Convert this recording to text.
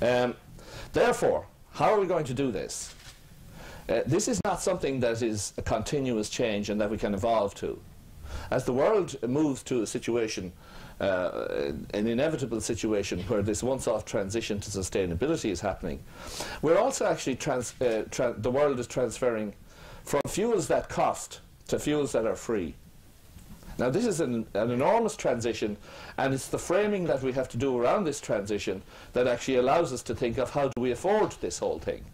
Um, therefore, how are we going to do this? Uh, this is not something that is a continuous change and that we can evolve to. As the world moves to a situation, uh, an inevitable situation where this once-off transition to sustainability is happening, we're also actually, trans uh, the world is transferring from fuels that cost to fuels that are free. Now this is an, an, enormous transition and it's the framing that we have to do around this transition that actually allows us to think of how do we afford this whole thing.